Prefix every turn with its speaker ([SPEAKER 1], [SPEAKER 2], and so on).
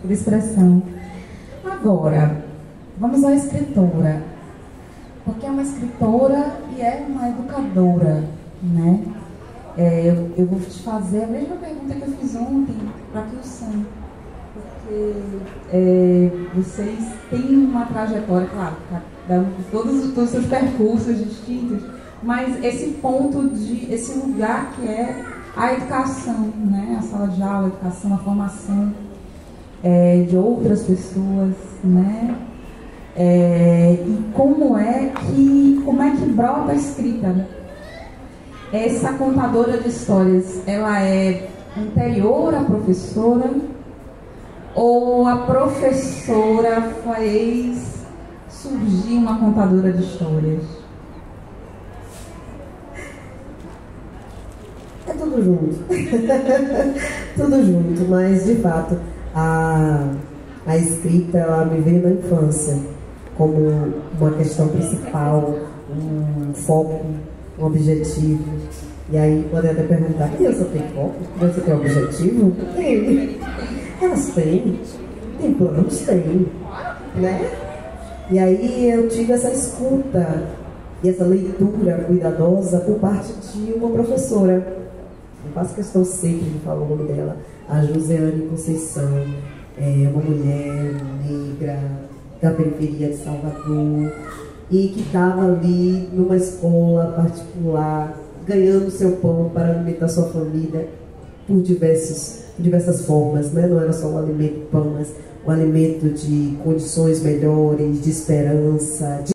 [SPEAKER 1] por expressão. Agora, vamos à escritora. Porque é uma escritora e é uma educadora, né? É, eu, eu, vou te fazer a mesma pergunta que eu fiz ontem para a Sam. Porque é, vocês têm uma trajetória, claro, cada um, todos, todos os seus percursos distintos, mas esse ponto de, esse lugar que é a educação, né? a sala de aula, a educação, a formação é, de outras pessoas, né? É, e como é que como é que brota a escrita? Né? Essa contadora de histórias, ela é anterior à professora ou a professora fez surgir uma contadora de histórias?
[SPEAKER 2] É tudo junto. tudo junto, mas de fato a, a escrita ela me veio na infância como uma questão principal, um foco, um objetivo. E aí pode até perguntar, criança tem foco? Criança tem objetivo? Tem. Elas têm. Tem planos? Tem. Né? E aí eu tive essa escuta e essa leitura cuidadosa por parte de uma professora faço questão sempre de falar o nome dela, a Josiane Conceição, é uma mulher negra da periferia de Salvador e que estava ali numa escola particular, ganhando seu pão para alimentar sua família por diversos, diversas formas, né? não era só o alimento pão, mas o alimento de condições melhores, de esperança, de